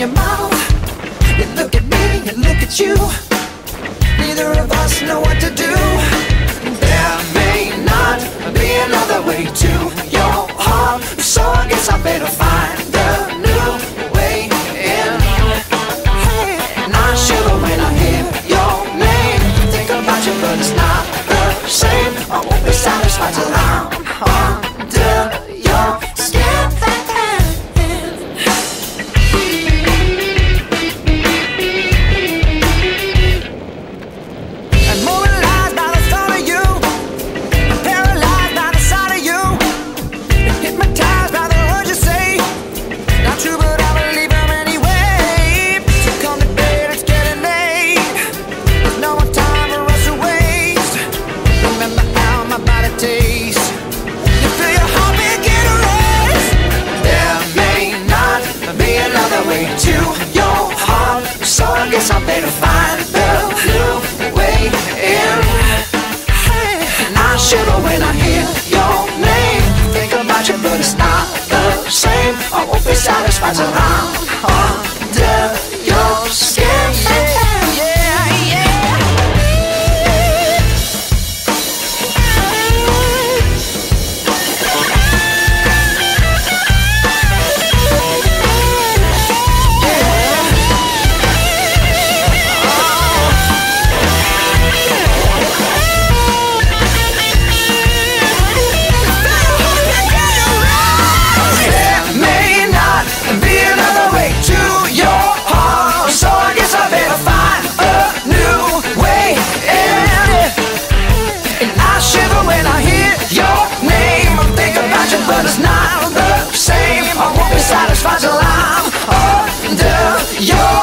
your mouth. You look at me, you look at you. Neither of us know what to do. satisfaction under your skin. Yo!